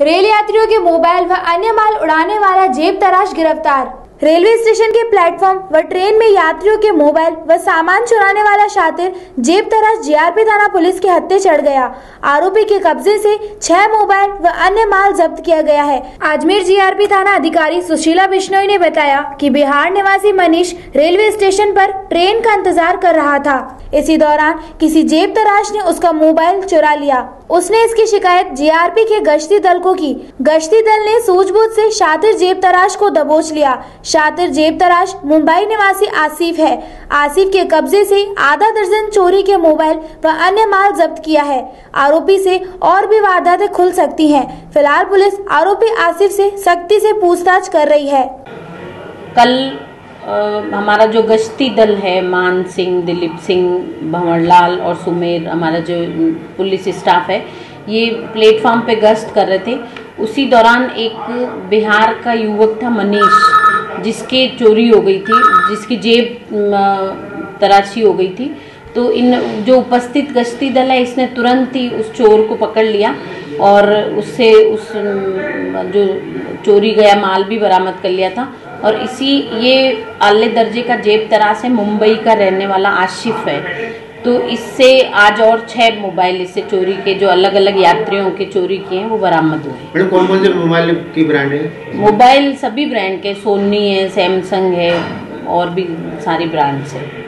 Rail यात्रियों के mobile व अन्य माल उड़ाने वाला जेब तराश गिरफ़्तार। रेलवे स्टेशन के प्लेटफॉर्म व ट्रेन में यात्रियों के मोबाइल व सामान चुराने वाला शातिर जेब तराश जीआरपी थाना पुलिस के हत्थे चढ़ गया। आरोपी के कब्जे से छह मोबाइल व अन्य माल जब्त किया गया है। अजमेर जीआरपी थाना अधिकारी सुशीला बिश्नोई ने बताया कि बिहार निवासी मनीष रेलवे स्टेशन पर ट्रेन का इंतज़ार कर रहा था। इसी दौरान किसी जेब तराश ने उसका मोबाइल चुरा लिया। उसने इसकी शिकायत जीआरपी के गश्ती दल को की। गश्ती दल ने सूझबूझ से शातिर जेब तराश को दबोच लिया। शातिर जेब तराश मुंबई निवासी आसिफ है। आसिफ के कब्जे से आधा दर्जन चोरी के मोबाइल व अन्य माल जब्त किया है। आरोपी से और भी वारदातें खुल सकती हैं। फ़िलहाल पुलिस आरोपी आसिफ से सख्ती से पूछताछ कर रही है। कल हमारा जो गश्ती दल है, मान सिंह, दिलीप सिंह, भंवरलाल और सुमेर, हमारा जो पुलिस स्टाफ है, ये प्लेटफॉर्म पे गश्त कर रहे थे। उसी दौरान एक बिहार का युवक था, मनीष, जिसके चोरी हो गई थी, जिसकी जेब तराशी हो गई थी। तो इन जो उपस्थित गश्ती दल है, इसने तुरंत ही उस चोर को पकड़ लिया और उससे उस जो चोरी गया, माल भी बरामद कर लिया था। और इसी ये आले दर्जे का जेब तराश है मुंबई का रहने वाला आशिफ है। तो इससे आज और छह मोबाइल इससे चोरी के जो अलग अलग यात्रियों के चोरी किए हैं वो बरामद हुए। कौन कौन से मोबाइल की ब्रांड है? मोबाइल सभी ब्रांड के सोनी है सैमसंग है और भी सारी ब्रांड्स है।